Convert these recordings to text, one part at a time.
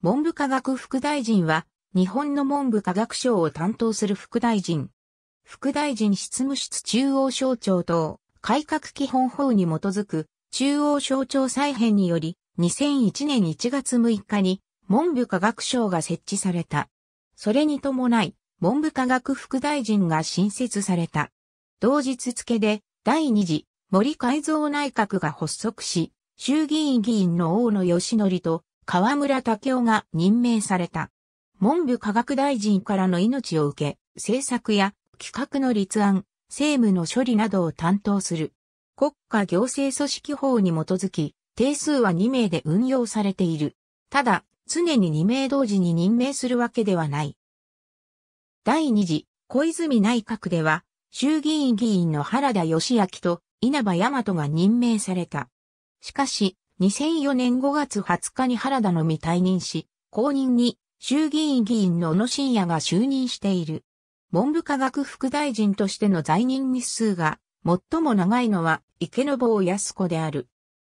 文部科学副大臣は、日本の文部科学省を担当する副大臣。副大臣執務室中央省庁等、改革基本法に基づく中央省庁再編により、2001年1月6日に文部科学省が設置された。それに伴い、文部科学副大臣が新設された。同日付で第二次森改造内閣が発足し、衆議院議員の大野義則と河村武雄が任命された。文部科学大臣からの命を受け、政策や企画の立案、政務の処理などを担当する。国家行政組織法に基づき、定数は2名で運用されている。ただ、常に2名同時に任命するわけではない。第2次、小泉内閣では、衆議院議員の原田義明と稲葉大和が任命された。しかし、2004年5月20日に原田のみ退任し、後任に衆議院議員の小野真也が就任している。文部科学副大臣としての在任日数が最も長いのは池坊康子である。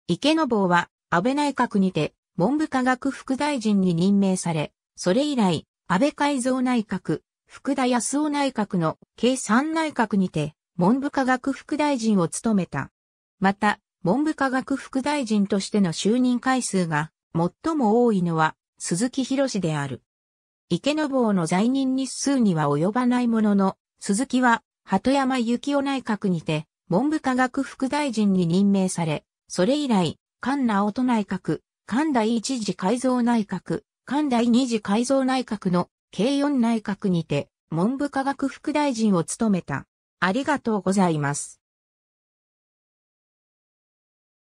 池坊は安倍内閣にて文部科学副大臣に任命され、それ以来安倍改造内閣、福田康夫内閣の計3内閣にて文部科学副大臣を務めた。また、文部科学副大臣としての就任回数が最も多いのは鈴木博士である。池坊の在任日数には及ばないものの、鈴木は鳩山幸夫内閣にて文部科学副大臣に任命され、それ以来、菅直人内閣、菅第一次改造内閣、菅第二次改造内閣の計4内閣にて文部科学副大臣を務めた。ありがとうございます。